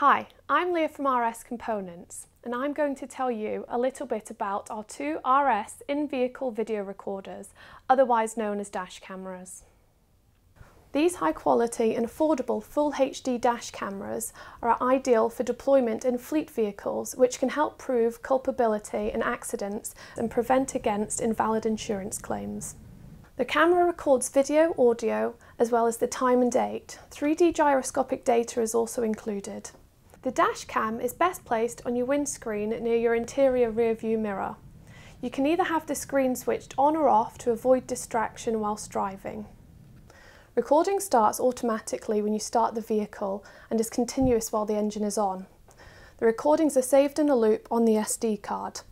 Hi, I'm Leah from RS Components and I'm going to tell you a little bit about our two RS in-vehicle video recorders, otherwise known as dash cameras. These high quality and affordable full HD dash cameras are ideal for deployment in fleet vehicles which can help prove culpability in accidents and prevent against invalid insurance claims. The camera records video, audio, as well as the time and date. 3D gyroscopic data is also included. The dash cam is best placed on your windscreen near your interior rear view mirror. You can either have the screen switched on or off to avoid distraction whilst driving. Recording starts automatically when you start the vehicle and is continuous while the engine is on. The recordings are saved in a loop on the SD card.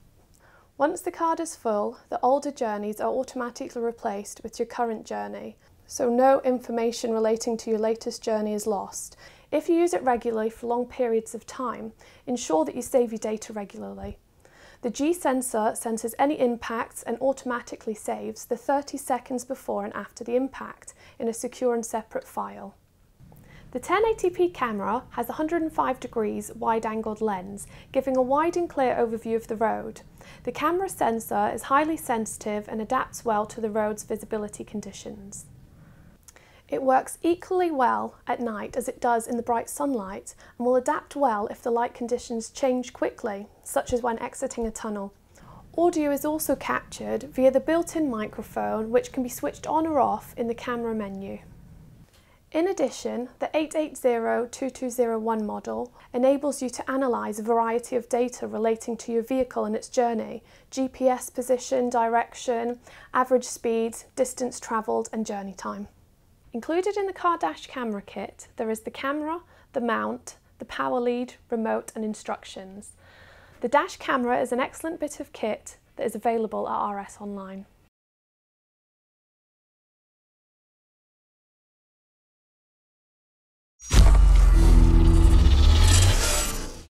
Once the card is full, the older journeys are automatically replaced with your current journey, so no information relating to your latest journey is lost. If you use it regularly for long periods of time, ensure that you save your data regularly. The G sensor senses any impacts and automatically saves the 30 seconds before and after the impact in a secure and separate file. The 1080p camera has a 105 degrees wide-angled lens, giving a wide and clear overview of the road. The camera sensor is highly sensitive and adapts well to the road's visibility conditions. It works equally well at night as it does in the bright sunlight and will adapt well if the light conditions change quickly, such as when exiting a tunnel. Audio is also captured via the built-in microphone which can be switched on or off in the camera menu. In addition, the 880-2201 model enables you to analyse a variety of data relating to your vehicle and its journey, GPS position, direction, average speed, distance travelled and journey time. Included in the car dash camera kit, there is the camera, the mount, the power lead, remote and instructions. The dash camera is an excellent bit of kit that is available at RS Online.